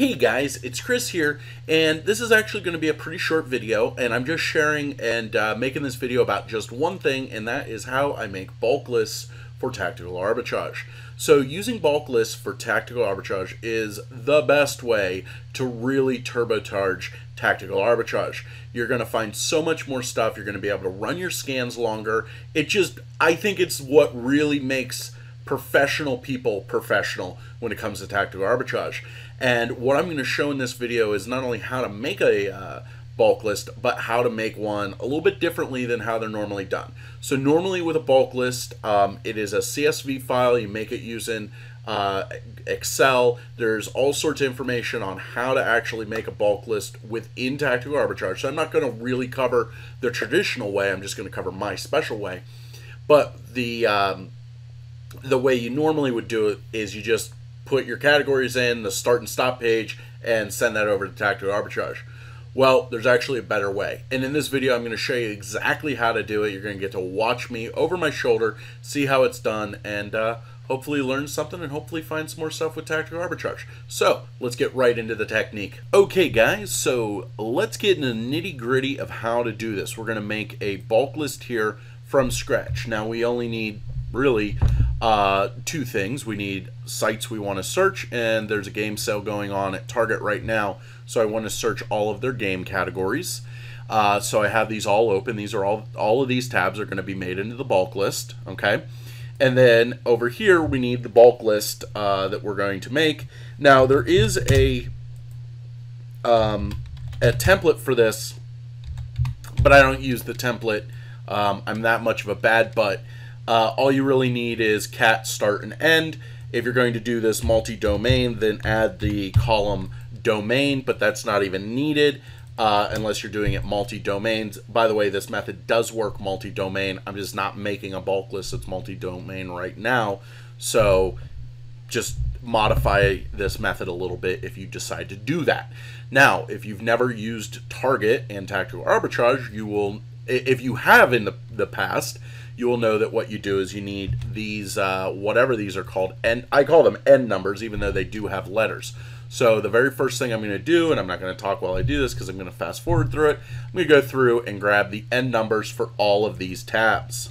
Hey guys, it's Chris here, and this is actually going to be a pretty short video, and I'm just sharing and uh, making this video about just one thing, and that is how I make bulk lists for tactical arbitrage. So using bulk lists for tactical arbitrage is the best way to really turbocharge tactical arbitrage. You're going to find so much more stuff, you're going to be able to run your scans longer. It just, I think it's what really makes professional people professional when it comes to tactical arbitrage. And what I'm going to show in this video is not only how to make a uh, bulk list, but how to make one a little bit differently than how they're normally done. So normally with a bulk list, um, it is a CSV file. You make it using uh, Excel. There's all sorts of information on how to actually make a bulk list within Tactical Arbitrage. So I'm not going to really cover the traditional way. I'm just going to cover my special way. But the um, the way you normally would do it is you just put your categories in the start and stop page and send that over to Tactical Arbitrage. Well, there's actually a better way. And in this video, I'm going to show you exactly how to do it. You're going to get to watch me over my shoulder, see how it's done, and uh, hopefully learn something and hopefully find some more stuff with tactical arbitrage. So let's get right into the technique. Okay, guys, so let's get into the nitty gritty of how to do this. We're going to make a bulk list here from scratch. Now, we only need really uh, two things. We need sites we want to search, and there's a game sale going on at Target right now, so I want to search all of their game categories. Uh, so I have these all open. These are all all of these tabs are going to be made into the bulk list. Okay, and then over here we need the bulk list uh, that we're going to make. Now there is a um, a template for this, but I don't use the template. Um, I'm that much of a bad butt. Uh, all you really need is cat start and end. If you're going to do this multi-domain, then add the column domain, but that's not even needed uh, unless you're doing it multi-domains. By the way, this method does work multi-domain. I'm just not making a bulk list that's multi-domain right now. So just modify this method a little bit if you decide to do that. Now, if you've never used Target and Tactical Arbitrage, you will, if you have in the, the past, you will know that what you do is you need these, uh, whatever these are called, and I call them end numbers, even though they do have letters. So the very first thing I'm going to do, and I'm not going to talk while I do this because I'm going to fast forward through it, I'm going to go through and grab the end numbers for all of these tabs.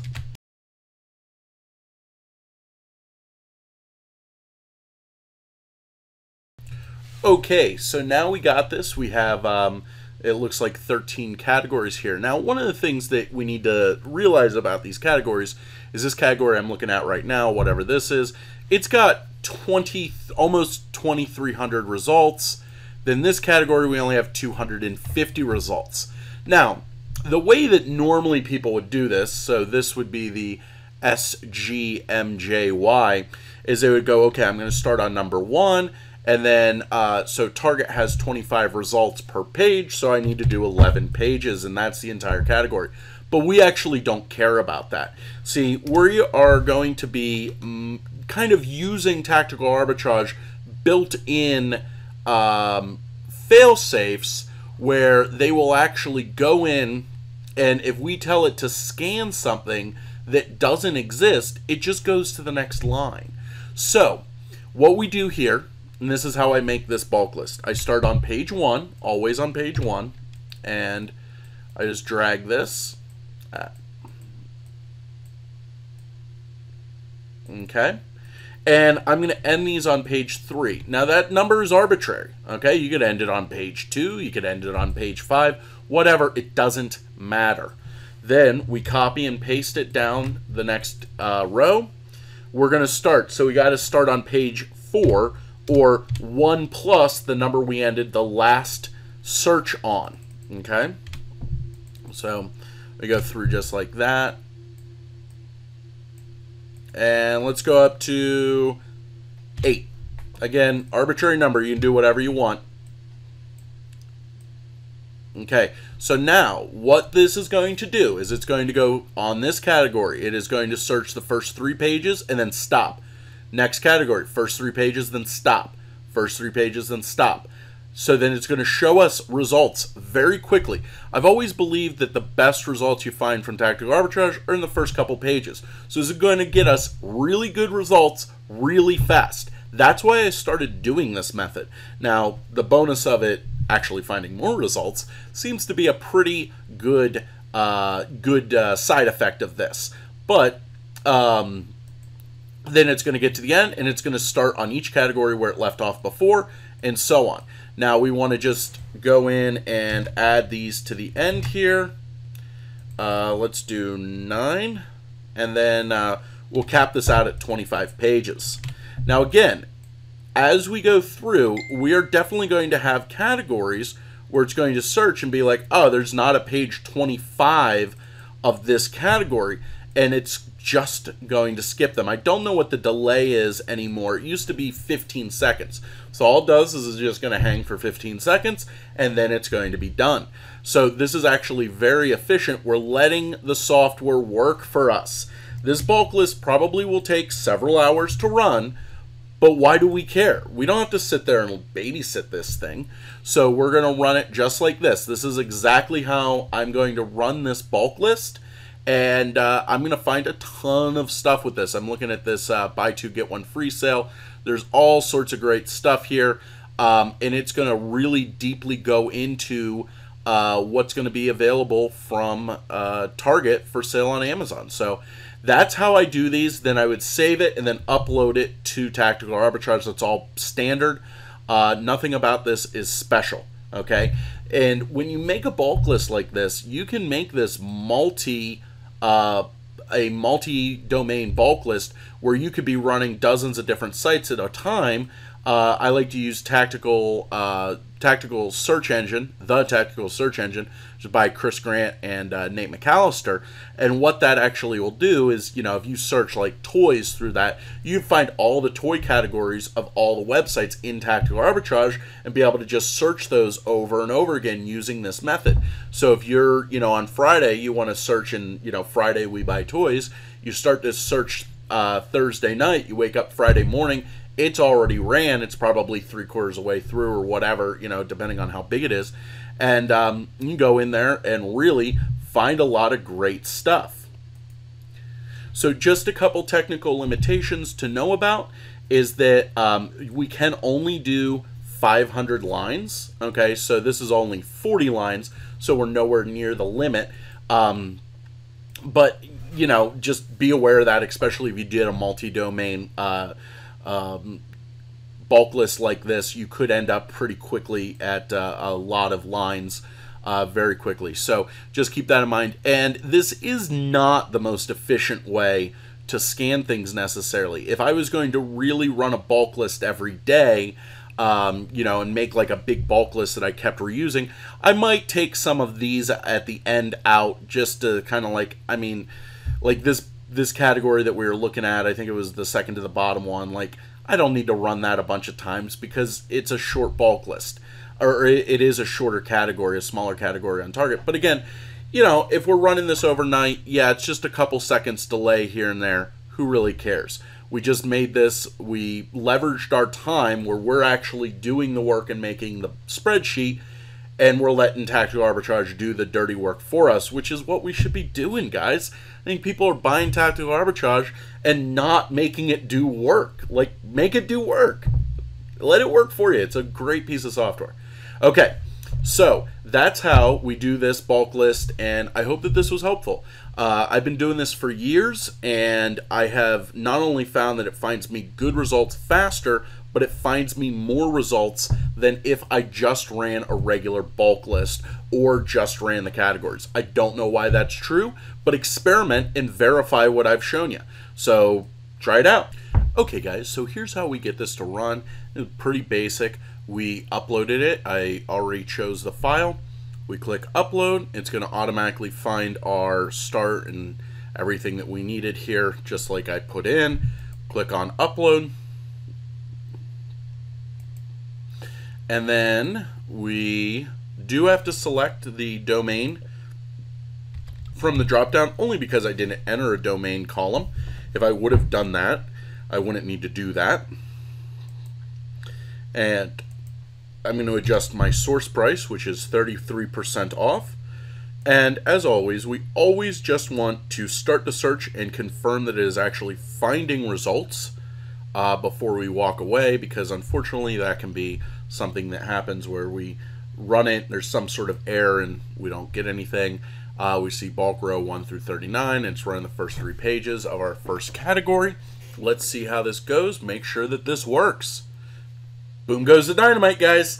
Okay, so now we got this. We have um, it looks like 13 categories here. Now, one of the things that we need to realize about these categories is this category I'm looking at right now, whatever this is, it's got 20, almost 2,300 results. Then this category, we only have 250 results. Now, the way that normally people would do this, so this would be the SGMJY, is they would go, okay, I'm going to start on number one, and then, uh, so Target has 25 results per page, so I need to do 11 pages, and that's the entire category. But we actually don't care about that. See, we are going to be mm, kind of using tactical arbitrage built in um, fail safes where they will actually go in, and if we tell it to scan something that doesn't exist, it just goes to the next line. So, what we do here and this is how I make this bulk list. I start on page one, always on page one, and I just drag this. Okay. And I'm going to end these on page three. Now that number is arbitrary. Okay. You could end it on page two. You could end it on page five. Whatever. It doesn't matter. Then we copy and paste it down the next uh, row. We're going to start. So we got to start on page four or 1 plus the number we ended the last search on. Okay? So we go through just like that. And let's go up to 8. Again, arbitrary number. You can do whatever you want. Okay, so now what this is going to do is it's going to go on this category. It is going to search the first three pages and then stop. Next category, first three pages, then stop. First three pages, then stop. So then it's going to show us results very quickly. I've always believed that the best results you find from tactical arbitrage are in the first couple pages. So is going to get us really good results really fast. That's why I started doing this method. Now, the bonus of it actually finding more results seems to be a pretty good uh, good uh, side effect of this. But um, then it's going to get to the end and it's going to start on each category where it left off before and so on. Now we want to just go in and add these to the end here. Uh, let's do 9 and then uh, we'll cap this out at 25 pages. Now again, as we go through, we are definitely going to have categories where it's going to search and be like, oh, there's not a page 25 of this category, and it's just going to skip them. I don't know what the delay is anymore. It used to be 15 seconds. So all it does is it's just going to hang for 15 seconds, and then it's going to be done. So this is actually very efficient. We're letting the software work for us. This bulk list probably will take several hours to run, but why do we care? We don't have to sit there and babysit this thing. So we're going to run it just like this. This is exactly how I'm going to run this bulk list. And uh, I'm going to find a ton of stuff with this. I'm looking at this uh, buy two, get one free sale. There's all sorts of great stuff here. Um, and it's going to really deeply go into uh, what's going to be available from uh, Target for sale on Amazon. So that's how I do these. Then I would save it and then upload it to Tactical Arbitrage. That's all standard. Uh, nothing about this is special. Okay, and when you make a bulk list like this, you can make this multi. Uh, a multi-domain bulk list where you could be running dozens of different sites at a time. Uh, I like to use tactical uh, tactical search engine, the tactical search engine, which is by Chris Grant and uh, Nate McAllister. And what that actually will do is, you know, if you search like toys through that, you find all the toy categories of all the websites in tactical arbitrage and be able to just search those over and over again using this method. So if you're, you know, on Friday, you want to search in, you know, Friday we buy toys, you start this search uh, Thursday night, you wake up Friday morning, it's already ran. It's probably three quarters of the way through or whatever, you know, depending on how big it is. And um, you go in there and really find a lot of great stuff. So, just a couple technical limitations to know about is that um, we can only do 500 lines. Okay, so this is only 40 lines, so we're nowhere near the limit. Um, but you know, just be aware of that, especially if you did a multi-domain uh, um, bulk list like this, you could end up pretty quickly at uh, a lot of lines uh, very quickly. So just keep that in mind. And this is not the most efficient way to scan things necessarily. If I was going to really run a bulk list every day, um, you know, and make like a big bulk list that I kept reusing, I might take some of these at the end out just to kind of like, I mean, like this this category that we were looking at, I think it was the second to the bottom one, like I don't need to run that a bunch of times because it's a short bulk list. Or it is a shorter category, a smaller category on target. But again, you know, if we're running this overnight, yeah, it's just a couple seconds delay here and there. Who really cares? We just made this, we leveraged our time where we're actually doing the work and making the spreadsheet and we're letting tactical arbitrage do the dirty work for us, which is what we should be doing, guys. I think people are buying tactical arbitrage and not making it do work. Like, make it do work. Let it work for you. It's a great piece of software. Okay, so that's how we do this bulk list, and I hope that this was helpful. Uh, I've been doing this for years, and I have not only found that it finds me good results faster, but it finds me more results than if I just ran a regular bulk list or just ran the categories. I don't know why that's true, but experiment and verify what I've shown you. So try it out. Okay guys, so here's how we get this to run. It's pretty basic. We uploaded it. I already chose the file. We click upload. It's going to automatically find our start and everything that we needed here, just like I put in. Click on upload And then we do have to select the domain from the dropdown only because I didn't enter a domain column. If I would have done that, I wouldn't need to do that. And I'm going to adjust my source price, which is 33% off. And as always, we always just want to start the search and confirm that it is actually finding results uh, before we walk away because unfortunately that can be something that happens where we run it, there's some sort of error and we don't get anything. Uh, we see bulk row 1 through 39, and it's running the first three pages of our first category. Let's see how this goes. Make sure that this works. Boom goes the dynamite, guys.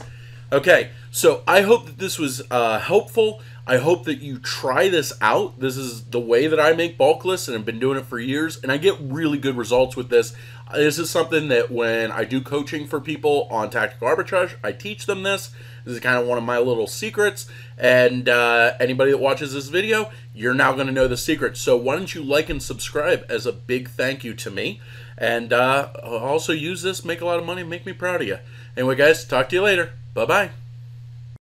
Okay, so I hope that this was uh, helpful. I hope that you try this out. This is the way that I make bulk lists, and I've been doing it for years, and I get really good results with this. This is something that when I do coaching for people on tactical arbitrage, I teach them this. This is kind of one of my little secrets, and uh, anybody that watches this video, you're now going to know the secret. So why don't you like and subscribe as a big thank you to me, and uh, also use this, make a lot of money, make me proud of you. Anyway, guys, talk to you later. Bye bye.